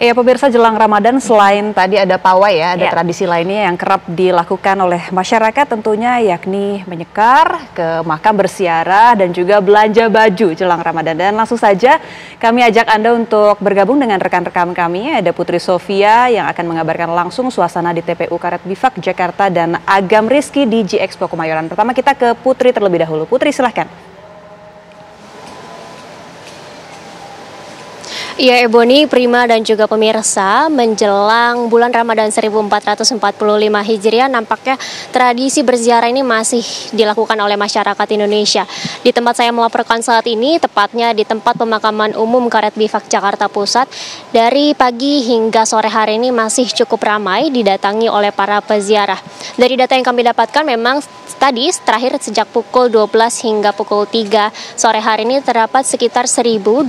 Ya pemirsa jelang Ramadan selain tadi ada pawai ya, ada ya. tradisi lainnya yang kerap dilakukan oleh masyarakat tentunya yakni menyekar, ke makam bersiarah dan juga belanja baju jelang Ramadan. Dan langsung saja kami ajak Anda untuk bergabung dengan rekan-rekan kami, ada Putri Sofia yang akan mengabarkan langsung suasana di TPU Karet Bifak Jakarta dan Agam Rizky di G Expo Kemayoran. Pertama kita ke Putri terlebih dahulu. Putri silahkan. Iya Ebony, Prima dan juga pemirsa menjelang bulan Ramadan 1445 Hijriah nampaknya tradisi berziarah ini masih dilakukan oleh masyarakat Indonesia. Di tempat saya melaporkan saat ini, tepatnya di tempat pemakaman umum Karet Bifak Jakarta Pusat, dari pagi hingga sore hari ini masih cukup ramai didatangi oleh para peziarah. Dari data yang kami dapatkan memang tadi terakhir sejak pukul 12 hingga pukul 3 sore hari ini terdapat sekitar 1.200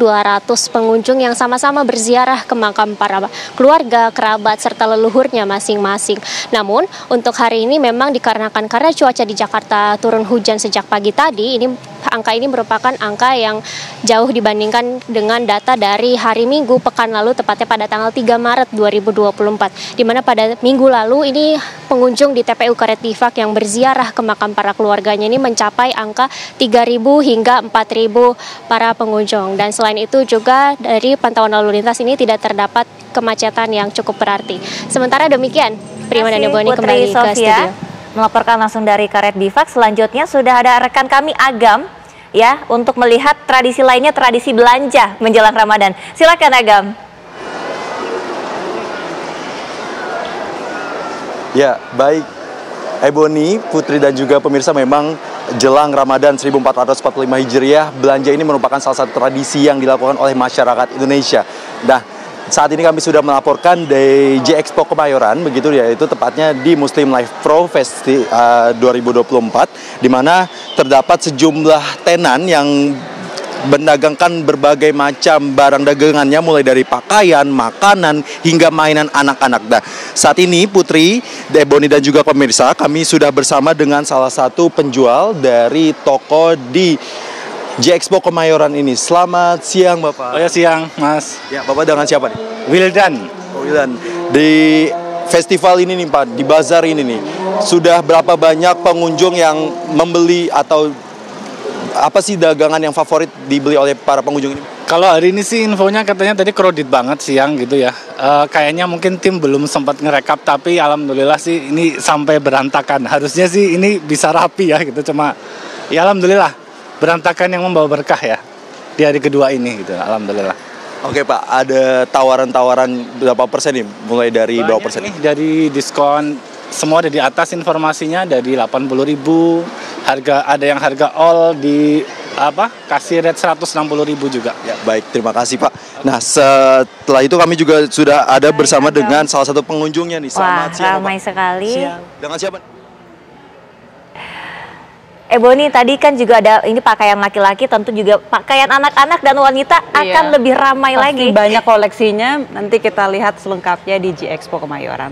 pengunjung yang sama-sama berziarah ke makam para keluarga, kerabat, serta leluhurnya masing-masing. Namun, untuk hari ini memang dikarenakan karena cuaca di Jakarta turun hujan sejak pagi tadi, ini angka ini merupakan angka yang jauh dibandingkan dengan data dari hari Minggu pekan lalu tepatnya pada tanggal 3 Maret 2024 di mana pada minggu lalu ini pengunjung di TPU Karet Bifak yang berziarah ke makam para keluarganya ini mencapai angka 3.000 hingga 4.000 para pengunjung dan selain itu juga dari pantauan lalu lintas ini tidak terdapat kemacetan yang cukup berarti. Sementara demikian, Prima dan Ibu kembali Sofia. ke studio melaporkan langsung dari Karet Bifak. Selanjutnya sudah ada rekan kami Agam ya untuk melihat tradisi lainnya tradisi belanja menjelang Ramadan. Silakan Agam. Ya, baik Ebony, Putri dan juga pemirsa memang jelang Ramadan 1445 Hijriah, belanja ini merupakan salah satu tradisi yang dilakukan oleh masyarakat Indonesia. Nah, saat ini kami sudah melaporkan dari J Expo Kemayoran, begitu ya, itu tepatnya di Muslim Life Pro Festi uh, 2024, di mana terdapat sejumlah tenan yang mendagangkan berbagai macam barang dagangannya mulai dari pakaian, makanan hingga mainan anak-anak. Nah, saat ini Putri, Deboni dan juga pemirsa, kami sudah bersama dengan salah satu penjual dari toko di J Expo Kemayoran ini. Selamat siang Bapak. Oh ya siang Mas. Ya Bapak dengan siapa nih? Wildan. Oh, Wildan. Di festival ini nih Pak, di bazar ini nih, sudah berapa banyak pengunjung yang membeli atau apa sih dagangan yang favorit dibeli oleh para pengunjung ini? Kalau hari ini sih infonya katanya tadi kredit banget siang gitu ya. E, kayaknya mungkin tim belum sempat ngerekap tapi alhamdulillah sih ini sampai berantakan. Harusnya sih ini bisa rapi ya gitu cuma ya alhamdulillah berantakan yang membawa berkah ya di hari kedua ini gitu alhamdulillah Oke Pak, ada tawaran-tawaran berapa persen nih? Mulai dari berapa persen? Nih, dari diskon. Semua ada di atas informasinya dari 80 ribu. Harga ada yang harga all di apa kasih rate 160 ribu juga. Ya baik. Terima kasih pak. Nah setelah itu kami juga sudah ada bersama dengan salah satu pengunjungnya nih. Selamat Wah, siang ramai pak. sekali. Siang. dengan siapa Ebony tadi kan juga ada ini pakaian laki-laki tentu juga pakaian anak-anak dan wanita iya. akan lebih ramai Pasti lagi. banyak koleksinya nanti kita lihat selengkapnya di G Expo Kemayoran.